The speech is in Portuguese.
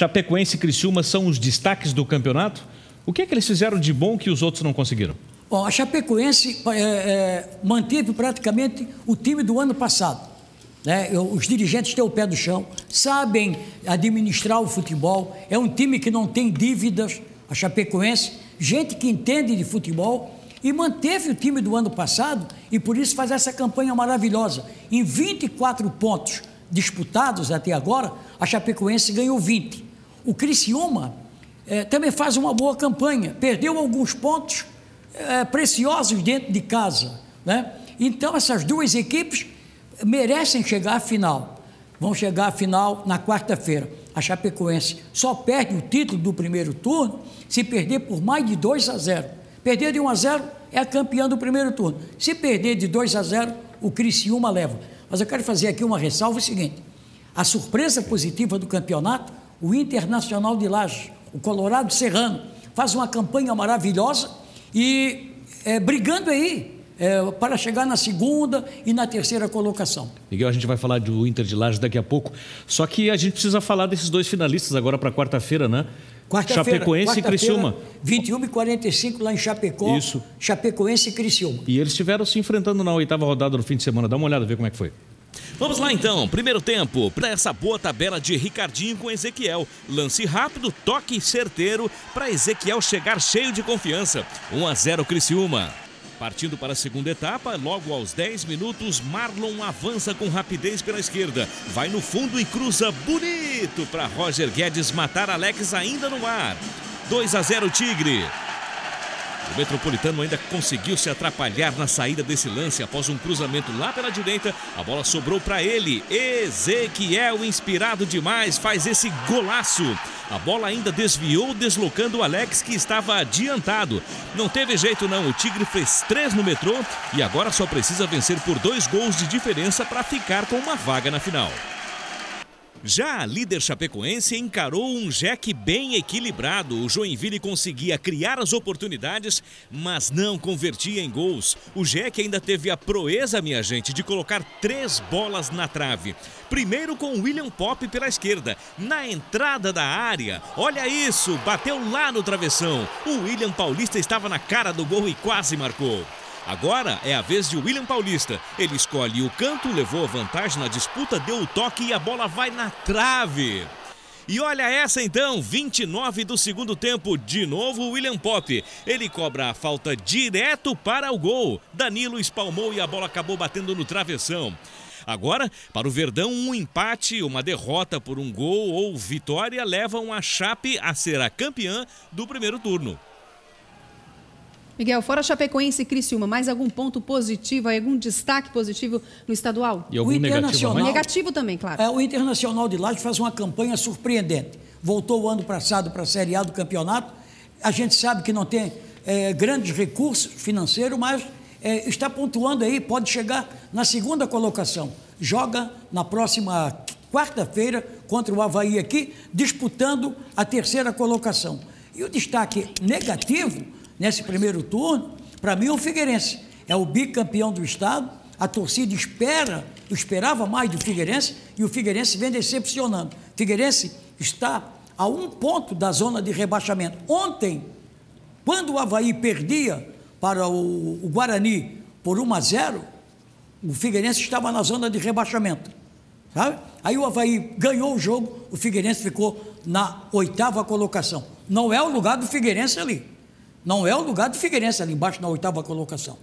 Chapecoense e Criciúma são os destaques do campeonato? O que é que eles fizeram de bom que os outros não conseguiram? Bom, a Chapecoense é, é, manteve praticamente o time do ano passado. Né? Os dirigentes têm o pé do chão, sabem administrar o futebol. É um time que não tem dívidas, a Chapecoense, gente que entende de futebol e manteve o time do ano passado e por isso faz essa campanha maravilhosa. Em 24 pontos disputados até agora, a Chapecoense ganhou 20. O Criciúma é, também faz uma boa campanha, perdeu alguns pontos é, preciosos dentro de casa. Né? Então, essas duas equipes merecem chegar à final. Vão chegar à final na quarta-feira. A Chapecoense só perde o título do primeiro turno se perder por mais de 2 a 0. Perder de 1 a 0 é a campeã do primeiro turno. Se perder de 2 a 0, o Criciúma leva. Mas eu quero fazer aqui uma ressalva o seguinte: a surpresa positiva do campeonato, o Internacional de Lages, o Colorado Serrano, faz uma campanha maravilhosa e é, brigando aí é, para chegar na segunda e na terceira colocação. Miguel, a gente vai falar do Inter de Lages daqui a pouco. Só que a gente precisa falar desses dois finalistas agora para quarta-feira, né? Quarta-feira. Chapecoense quarta e Criciúma. 21 e 45 lá em Chapecó. Isso. Chapecoense e Criciúma. E eles estiveram se enfrentando na oitava rodada no fim de semana. Dá uma olhada, ver como é que foi. Vamos lá então, primeiro tempo, para essa boa tabela de Ricardinho com Ezequiel. Lance rápido, toque certeiro para Ezequiel chegar cheio de confiança. 1 a 0 Criciúma. Partindo para a segunda etapa, logo aos 10 minutos, Marlon avança com rapidez pela esquerda. Vai no fundo e cruza bonito para Roger Guedes matar Alex ainda no ar. 2 a 0 Tigre. O Metropolitano ainda conseguiu se atrapalhar na saída desse lance após um cruzamento lá pela direita. A bola sobrou para ele. Ezequiel, inspirado demais, faz esse golaço. A bola ainda desviou, deslocando o Alex, que estava adiantado. Não teve jeito não, o Tigre fez três no metrô e agora só precisa vencer por dois gols de diferença para ficar com uma vaga na final. Já a líder chapecoense encarou um Jack bem equilibrado. O Joinville conseguia criar as oportunidades, mas não convertia em gols. O Jack ainda teve a proeza, minha gente, de colocar três bolas na trave. Primeiro com William Pop pela esquerda, na entrada da área. Olha isso, bateu lá no travessão. O William Paulista estava na cara do gol e quase marcou. Agora é a vez de William Paulista. Ele escolhe o canto, levou a vantagem na disputa, deu o toque e a bola vai na trave. E olha essa então, 29 do segundo tempo, de novo William Pop. Ele cobra a falta direto para o gol. Danilo espalmou e a bola acabou batendo no travessão. Agora, para o Verdão, um empate, uma derrota por um gol ou vitória levam a Chape a ser a campeã do primeiro turno. Miguel, fora Chapecoense e Criciúma, mais algum ponto positivo, algum destaque positivo no estadual? E algum o negativo, negativo também, claro. É, o Internacional de Laje faz uma campanha surpreendente. Voltou o ano passado para a Série A do campeonato. A gente sabe que não tem é, grandes recursos financeiros, mas é, está pontuando aí, pode chegar na segunda colocação. Joga na próxima quarta-feira contra o Havaí aqui, disputando a terceira colocação. E o destaque negativo nesse primeiro turno, para mim, é o Figueirense. É o bicampeão do Estado, a torcida espera, esperava mais do Figueirense e o Figueirense vem decepcionando. O Figueirense está a um ponto da zona de rebaixamento. Ontem, quando o Havaí perdia para o, o Guarani por 1 a 0, o Figueirense estava na zona de rebaixamento. Sabe? Aí o Havaí ganhou o jogo, o Figueirense ficou na oitava colocação. Não é o lugar do Figueirense ali. Não é o lugar do Figueirense ali embaixo na oitava colocação.